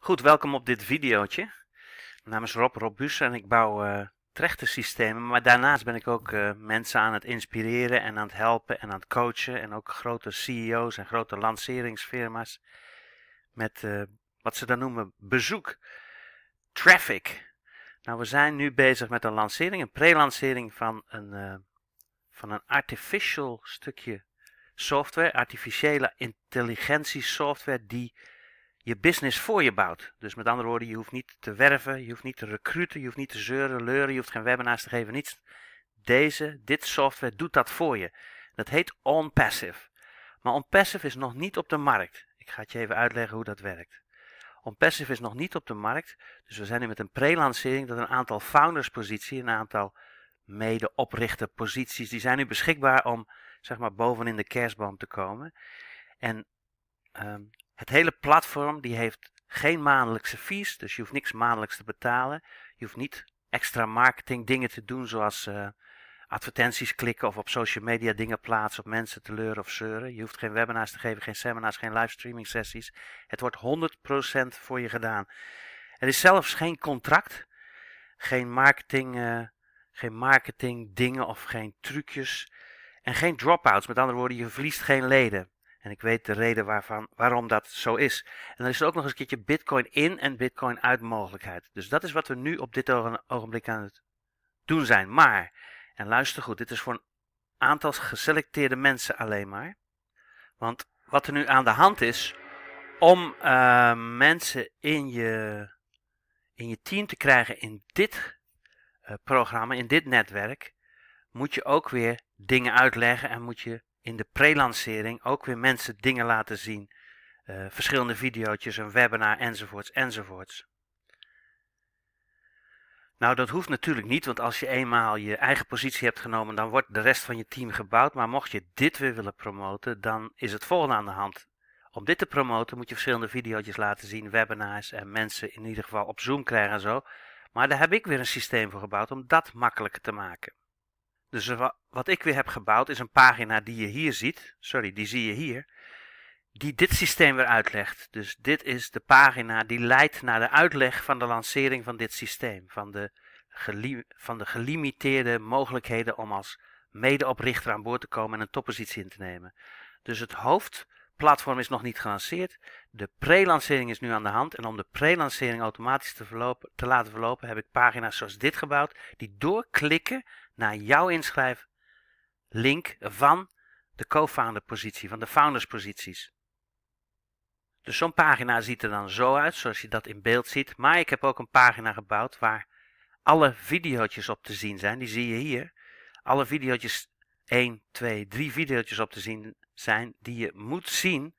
Goed, welkom op dit videootje. Naam is Rob Robus en ik bouw uh, trechtersystemen, maar daarnaast ben ik ook uh, mensen aan het inspireren en aan het helpen en aan het coachen en ook grote CEO's en grote lanceringsfirma's met uh, wat ze dan noemen bezoek, traffic. Nou, we zijn nu bezig met een lancering, een pre-lancering van een, van een artificial stukje software, artificiële intelligentie software die je business voor je bouwt. Dus met andere woorden, je hoeft niet te werven, je hoeft niet te recruiten, je hoeft niet te zeuren, leuren, je hoeft geen webinars te geven, niets. Deze, dit software doet dat voor je. Dat heet OnPassive. Maar OnPassive is nog niet op de markt. Ik ga het je even uitleggen hoe dat werkt. OnPassive is nog niet op de markt, dus we zijn nu met een pre-lancering dat een aantal foundersposities, een aantal mede-oprichterposities, die zijn nu beschikbaar om zeg maar bovenin de kerstboom te komen. En um, het hele platform die heeft geen maandelijkse fees, dus je hoeft niks maandelijks te betalen. Je hoeft niet extra marketing dingen te doen zoals uh, advertenties klikken of op social media dingen plaatsen, op mensen te leuren of zeuren. Je hoeft geen webinars te geven, geen seminars, geen livestreaming sessies. Het wordt 100% voor je gedaan. Er is zelfs geen contract, geen marketing, uh, geen marketing dingen of geen trucjes en geen dropouts. Met andere woorden, je verliest geen leden. En ik weet de reden waarvan, waarom dat zo is. En dan is er ook nog eens een keertje Bitcoin in en Bitcoin uit mogelijkheid. Dus dat is wat we nu op dit ogenblik aan het doen zijn. Maar, en luister goed, dit is voor een aantal geselecteerde mensen alleen maar. Want wat er nu aan de hand is, om uh, mensen in je, in je team te krijgen in dit uh, programma, in dit netwerk, moet je ook weer dingen uitleggen en moet je in de pre-lancering ook weer mensen dingen laten zien. Uh, verschillende video's, een webinar enzovoorts enzovoorts. Nou, dat hoeft natuurlijk niet, want als je eenmaal je eigen positie hebt genomen, dan wordt de rest van je team gebouwd. Maar mocht je dit weer willen promoten, dan is het volgende aan de hand. Om dit te promoten moet je verschillende video's laten zien, webinars en mensen in ieder geval op Zoom krijgen en zo. Maar daar heb ik weer een systeem voor gebouwd om dat makkelijker te maken. Dus wat ik weer heb gebouwd is een pagina die je hier ziet. Sorry, die zie je hier. Die dit systeem weer uitlegt. Dus dit is de pagina die leidt naar de uitleg van de lancering van dit systeem. Van de, van de gelimiteerde mogelijkheden om als medeoprichter aan boord te komen en een toppositie in te nemen. Dus het hoofdplatform is nog niet gelanceerd. De pre-lancering is nu aan de hand. En om de pre-lancering automatisch te, verlopen, te laten verlopen heb ik pagina's zoals dit gebouwd. Die doorklikken naar jouw inschrijflink van de co-founder positie, van de founders posities. Dus zo'n pagina ziet er dan zo uit, zoals je dat in beeld ziet. Maar ik heb ook een pagina gebouwd waar alle video's op te zien zijn. Die zie je hier. Alle video's, 1, 2, 3 video's op te zien zijn die je moet zien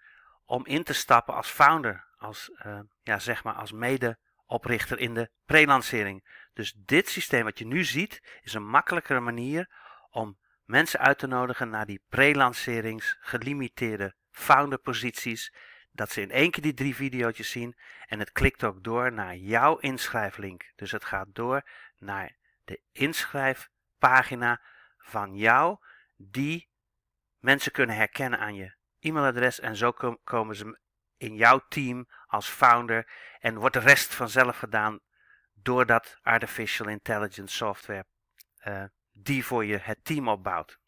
om in te stappen als founder. Als, uh, ja, zeg maar als medeoprichter in de pre-lancering. Dus dit systeem wat je nu ziet, is een makkelijkere manier om mensen uit te nodigen naar die pre-lancerings gelimiteerde founder-posities. Dat ze in één keer die drie video's zien en het klikt ook door naar jouw inschrijflink. Dus het gaat door naar de inschrijfpagina van jou, die mensen kunnen herkennen aan je e-mailadres. En zo komen ze in jouw team als founder en wordt de rest vanzelf gedaan door dat artificial intelligence software uh, die voor je het team opbouwt.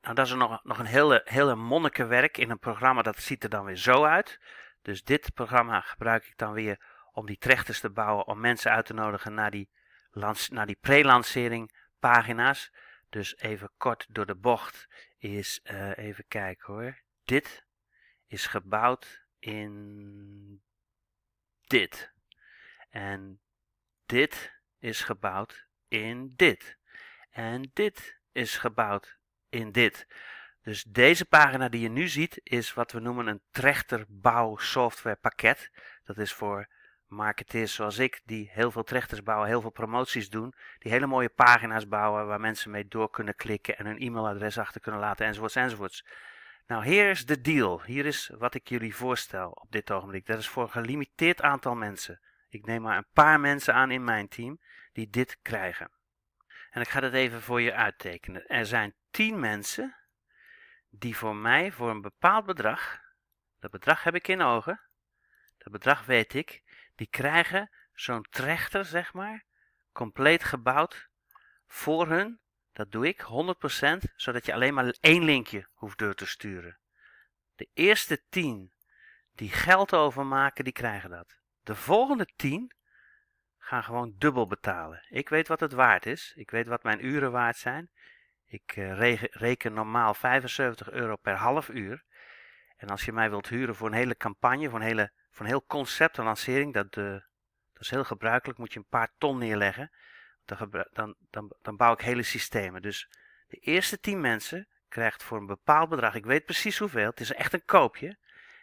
Nou, dat is nog, nog een hele, hele monnikenwerk in een programma dat ziet er dan weer zo uit. Dus dit programma gebruik ik dan weer om die trechters te bouwen, om mensen uit te nodigen naar die, naar die pre-lancering pagina's. Dus even kort door de bocht is, uh, even kijken hoor. Dit is gebouwd in dit. En dit is gebouwd in dit. En dit is gebouwd in dit. Dus deze pagina die je nu ziet is wat we noemen een trechterbouw software pakket. Dat is voor marketeers zoals ik, die heel veel trechters bouwen, heel veel promoties doen, die hele mooie pagina's bouwen waar mensen mee door kunnen klikken en hun e-mailadres achter kunnen laten enzovoorts enzovoorts. Nou, hier is de deal. Hier is wat ik jullie voorstel op dit ogenblik. Dat is voor een gelimiteerd aantal mensen. Ik neem maar een paar mensen aan in mijn team die dit krijgen. En ik ga dat even voor je uittekenen. Er zijn 10 mensen die voor mij voor een bepaald bedrag, dat bedrag heb ik in ogen, dat bedrag weet ik, die krijgen zo'n trechter, zeg maar, compleet gebouwd voor hun. Dat doe ik 100%, zodat je alleen maar één linkje hoeft door te sturen. De eerste 10 die geld overmaken, die krijgen dat. De volgende 10 gaan gewoon dubbel betalen. Ik weet wat het waard is. Ik weet wat mijn uren waard zijn. Ik uh, reken normaal 75 euro per half uur. En als je mij wilt huren voor een hele campagne, voor een, hele, voor een heel concept, een lancering, dat, uh, dat is heel gebruikelijk, moet je een paar ton neerleggen. Dan, dan, dan, bouw ik hele systemen. Dus de eerste 10 mensen krijgt voor een bepaald bedrag, ik weet precies hoeveel, het is echt een koopje.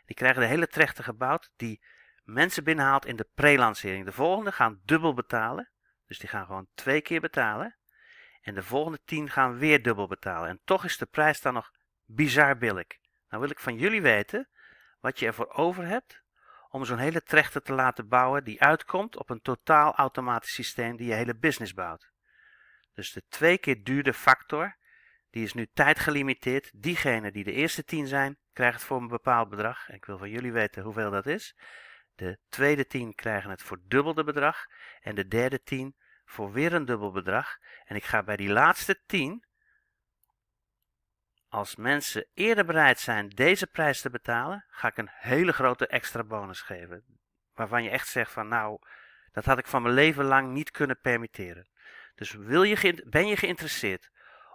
Die krijgen de hele trechter gebouwd die mensen binnenhaalt in de pre-lancering. De volgende gaan dubbel betalen. Dus die gaan gewoon twee keer betalen. En de volgende tien gaan weer dubbel betalen. En toch is de prijs dan nog bizar billig. Nou wil ik van jullie weten wat je ervoor over hebt om zo'n hele trechter te laten bouwen die uitkomt op een totaal automatisch systeem die je hele business bouwt. Dus de twee keer duurde factor, die is nu tijdgelimiteerd. Diegene die de eerste tien zijn, krijgt het voor een bepaald bedrag. Ik wil van jullie weten hoeveel dat is. De tweede tien krijgen het voor dubbelde bedrag. En de derde tien voor weer een dubbel bedrag. En ik ga bij die laatste tien, als mensen eerder bereid zijn deze prijs te betalen, ga ik een hele grote extra bonus geven. Waarvan je echt zegt van nou, dat had ik van mijn leven lang niet kunnen permitteren. Dus wil je, ben je geïnteresseerd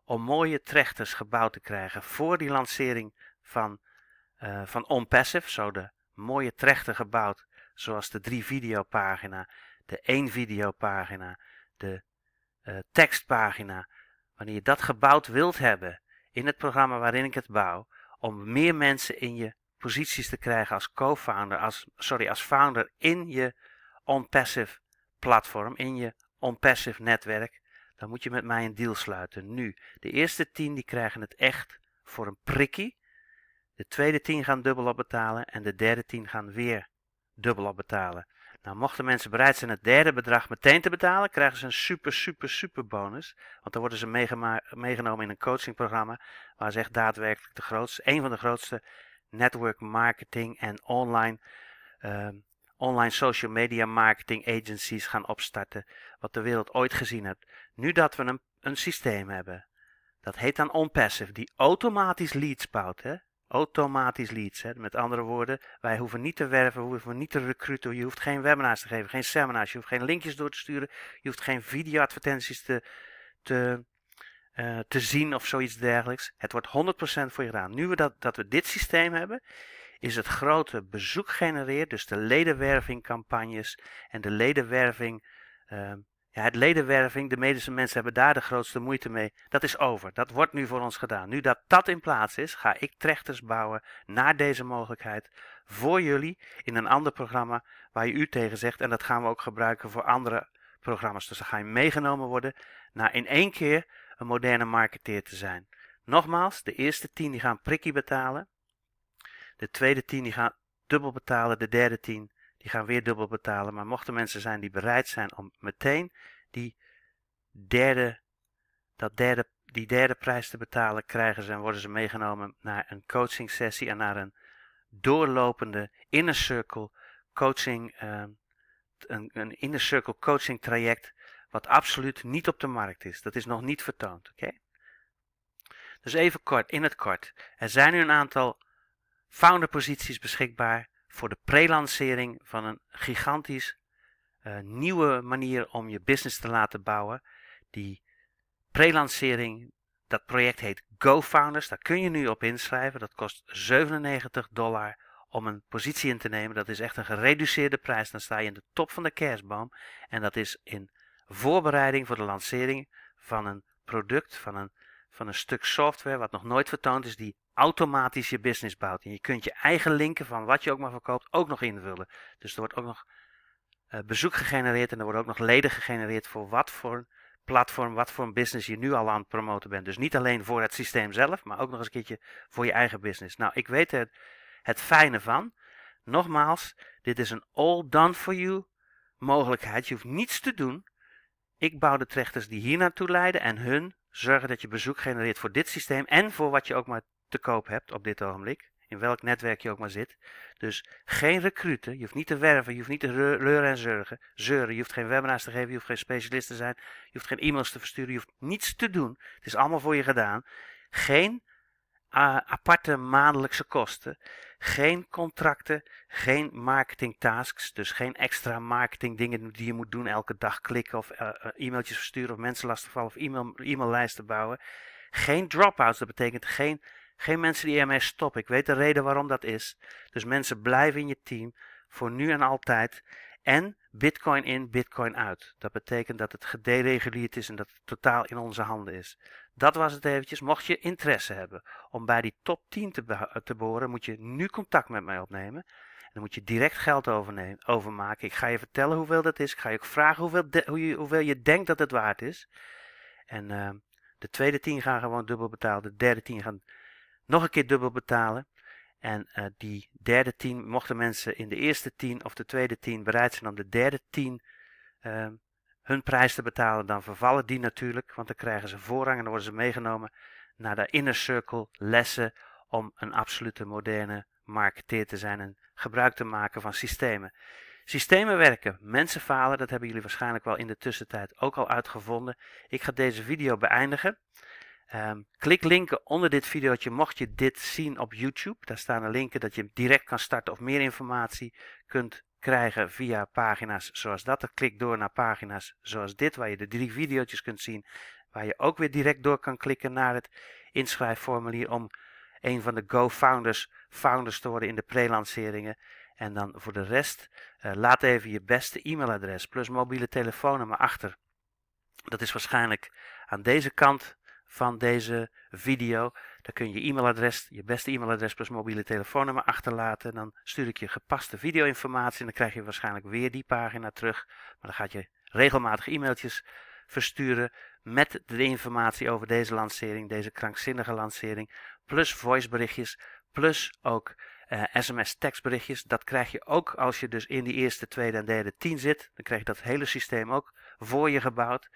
om mooie trechters gebouwd te krijgen voor die lancering van, uh, van OnPassive, zo de mooie trechter gebouwd zoals de drie videopagina, de één videopagina, de uh, tekstpagina. Wanneer je dat gebouwd wilt hebben in het programma waarin ik het bouw, om meer mensen in je posities te krijgen als co-founder, als, sorry, als founder in je OnPassive platform, in je OnPassive netwerk, dan moet je met mij een deal sluiten. Nu, de eerste tien die krijgen het echt voor een prikkie. De tweede tien gaan dubbel op betalen en de derde tien gaan weer dubbel op betalen. Nou, mochten mensen bereid zijn het derde bedrag meteen te betalen, krijgen ze een super, super, super bonus. Want dan worden ze meegenomen in een coachingprogramma waar ze echt daadwerkelijk de grootste, een van de grootste network marketing en online, uh, online social media marketing agencies gaan opstarten. Wat de wereld ooit gezien heeft. Nu dat we een, een systeem hebben, dat heet dan OnPassive, die automatisch leads bouwt. Hè? Automatisch leads. Hè. Met andere woorden, wij hoeven niet te werven, we hoeven niet te recruiten. Je hoeft geen webinars te geven, geen seminars, je hoeft geen linkjes door te sturen. Je hoeft geen videoadvertenties te, te, uh, te zien of zoiets dergelijks. Het wordt 100% voor je gedaan. Nu we dat, dat we dit systeem hebben, is het grote bezoek genereerd, dus de ledenwervingcampagnes en de ledenwerving uh, het ledenwerving, de medische mensen hebben daar de grootste moeite mee. Dat is over. Dat wordt nu voor ons gedaan. Nu dat dat in plaats is, ga ik trechters bouwen naar deze mogelijkheid voor jullie in een ander programma waar je u tegen zegt. En dat gaan we ook gebruiken voor andere programma's. Dus dan ga je meegenomen worden naar in één keer een moderne marketeer te zijn. Nogmaals, de eerste tien die gaan prikkie betalen. De tweede tien die gaan dubbel betalen. De derde tien die gaan weer dubbel betalen. Maar mochten mensen zijn die bereid zijn om meteen die derde, dat derde, die derde prijs te betalen, krijgen ze en worden ze meegenomen naar een coaching sessie en naar een doorlopende inner circle coaching, uh, een, een inner circle coaching traject, wat absoluut niet op de markt is. Dat is nog niet vertoond. Oké? Dus even kort, in het kort. Er zijn nu een aantal founderposities beschikbaar voor de pre-lancering van een gigantisch uh, nieuwe manier om je business te laten bouwen. Die pre-lancering, dat project heet GoFounders. Daar kun je nu op inschrijven. Dat kost 97 dollar om een positie in te nemen. Dat is echt een gereduceerde prijs. Dan sta je in de top van de kerstboom. En dat is in voorbereiding voor de lancering van een product, van een, van een stuk software wat nog nooit vertoond is, die automatisch je business bouwt. En je kunt je eigen linken van wat je ook maar verkoopt ook nog invullen. Dus er wordt ook nog uh, bezoek gegenereerd en er worden ook nog leden gegenereerd voor wat voor platform, wat voor business je nu al aan het promoten bent. Dus niet alleen voor het systeem zelf, maar ook nog eens een keertje voor je eigen business. Nou, ik weet het, het fijne van. Nogmaals, dit is een all done for you mogelijkheid. Je hoeft niets te doen. Ik bouw de trechters die hier naartoe leiden en hun zorgen dat je bezoek genereert voor dit systeem en voor wat je ook maar te koop hebt op dit ogenblik. in welk netwerk je ook maar zit. Dus geen recruten, je hoeft niet te werven, je hoeft niet te leuren en zeuren. zeuren. Je hoeft geen webinars te geven, je hoeft geen specialist te zijn, je hoeft geen e-mails te versturen, je hoeft niets te doen. Het is allemaal voor je gedaan. Geen aparte maandelijkse kosten. Geen contracten, geen marketing tasks, dus geen extra marketing dingen die je moet doen elke dag klikken of uh, e-mailtjes versturen of mensen lastigvallen of e-mail, e-maillijsten bouwen. Geen dropouts, dat betekent geen, geen mensen die ermee stoppen. Ik weet de reden waarom dat is. Dus mensen blijven in je team voor nu en altijd. En Bitcoin in, Bitcoin uit. Dat betekent dat het gedereguleerd is en dat het totaal in onze handen is. Dat was het eventjes. Mocht je interesse hebben om bij die top 10 te, te behoren, moet je nu contact met mij opnemen. En dan moet je direct geld overmaken. Ik ga je vertellen hoeveel dat is. Ik ga je ook vragen hoeveel, hoe je, hoeveel je denkt dat het waard is. En uh, de tweede 10 gaan gewoon dubbel betalen. De derde 10 gaan nog een keer dubbel betalen. En uh, die derde 10, mochten mensen in de eerste 10 of de tweede 10 bereid zijn om de derde 10 uh, hun prijs te betalen, dan vervallen die natuurlijk, want dan krijgen ze voorrang en dan worden ze meegenomen naar de inner circle lessen om een absolute moderne marketeer te zijn en gebruik te maken van systemen. Systemen werken, mensen falen, dat hebben jullie waarschijnlijk wel in de tussentijd ook al uitgevonden. Ik ga deze video beëindigen. Um, klik linken onder dit videootje mocht je dit zien op YouTube. Daar staan er linken dat je direct kan starten of meer informatie kunt krijgen via pagina's zoals dat. Klik door naar pagina's zoals dit, waar je de drie video's kunt zien. Waar je ook weer direct door kan klikken naar het inschrijfformulier om een van de Go-founders founders te worden in de pre-lanceringen. En dan voor de rest, uh, laat even je beste e-mailadres plus mobiele telefoonnummer achter. Dat is waarschijnlijk aan deze kant van deze video. Dan kun je e-mailadres, je beste e-mailadres plus mobiele telefoonnummer achterlaten. Dan stuur ik je gepaste video-informatie en dan krijg je waarschijnlijk weer die pagina terug. Maar dan gaat je regelmatig e-mailtjes versturen met de informatie over deze lancering, deze krankzinnige lancering. Plus voiceberichtjes, plus ook eh, sms tekstberichtjes. Dat krijg je ook als je dus in die eerste, tweede en derde tien zit. Dan krijg je dat hele systeem ook voor je gebouwd.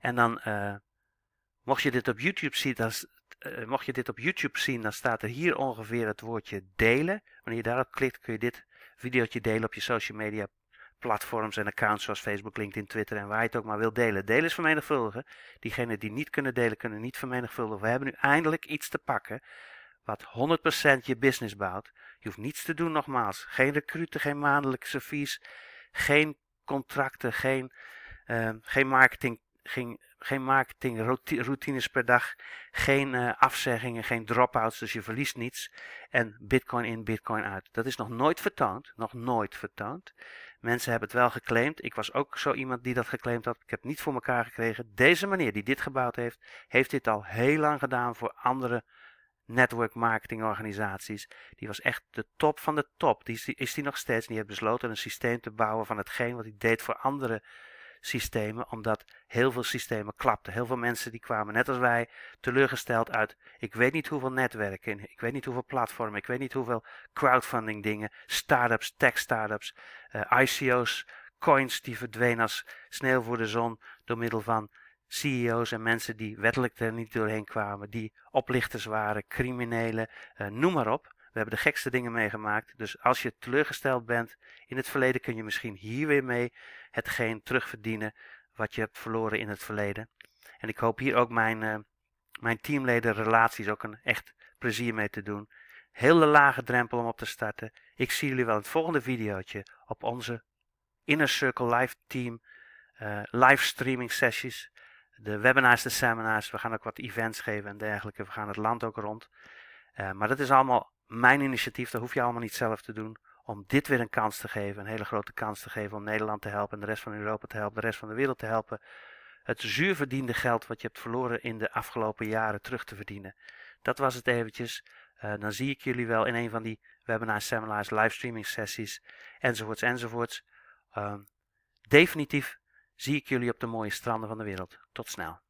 En dan uh, Mocht je dit op YouTube zien, dan, uh, mocht je dit op YouTube zien, dan staat er hier ongeveer het woordje delen. Wanneer je daarop klikt, kun je dit videootje delen op je social media platforms en accounts zoals Facebook, LinkedIn, Twitter en waar je het ook maar wilt delen. Delen is vermenigvuldigen. Diegenen die niet kunnen delen, kunnen niet vermenigvuldigen. We hebben nu eindelijk iets te pakken wat 100% je business bouwt. Je hoeft niets te doen nogmaals. Geen recruten, geen maandelijkse fees, geen contracten, geen, uh, geen marketing, geen geen marketingroutines per dag, geen uh, afzeggingen, geen dropouts, dus je verliest niets. En bitcoin in, bitcoin uit. Dat is nog nooit vertoond, nog nooit vertoond. Mensen hebben het wel geclaimd. Ik was ook zo iemand die dat geclaimd had. Ik heb niet voor elkaar gekregen. Deze meneer die dit gebouwd heeft, heeft dit al heel lang gedaan voor andere network marketing organisaties. Die was echt de top van de top. Die is die nog steeds. En die heeft besloten een systeem te bouwen van hetgeen wat hij deed voor andere systemen, omdat heel veel systemen klapten. Heel veel mensen die kwamen, net als wij, teleurgesteld uit, ik weet niet hoeveel netwerken, ik weet niet hoeveel platformen, ik weet niet hoeveel crowdfunding dingen, startups, tech startups, uh, eh, ICO's, coins die verdwenen als sneeuw voor de zon door middel van CEO's en mensen die wettelijk er niet doorheen kwamen, die oplichters waren, criminelen, uh, noem maar op. We hebben de gekste dingen meegemaakt. Dus als je teleurgesteld bent in het verleden, kun je misschien hier weer mee hetgeen terugverdienen wat je hebt verloren in het verleden. En ik hoop hier ook mijn, uh, mijn teamleden relaties ook een echt plezier mee te doen. Hele lage drempel om op te starten. Ik zie jullie wel in het volgende videootje op onze Inner Circle Live Team uh, live streaming sessies. De webinars, de seminars. We gaan ook wat events geven en dergelijke. We gaan het land ook rond. Uh, maar dat is allemaal mijn initiatief. Dat hoef je allemaal niet zelf te doen om dit weer een kans te geven, een hele grote kans te geven om Nederland te helpen en de rest van Europa te helpen, de rest van de wereld te helpen. Het zuur verdiende geld wat je hebt verloren in de afgelopen jaren terug te verdienen. Dat was het eventjes. Uh, dan zie ik jullie wel in een van die webinars, seminars, livestreaming sessies, enzovoorts, enzovoorts. Uh, definitief zie ik jullie op de mooie stranden van de wereld. Tot snel.